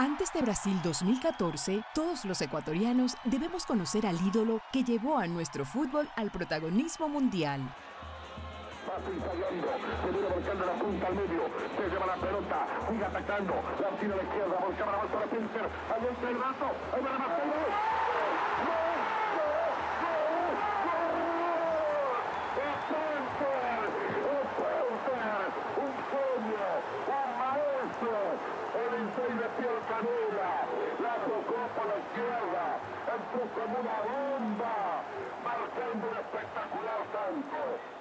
Antes de Brasil 2014, todos los ecuatorianos debemos conocer al ídolo que llevó a nuestro fútbol al protagonismo mundial Marcelo. un genio, un maestro, el Insei de Piel La tocó por la izquierda, entró como una bomba, marcando un espectacular tanto.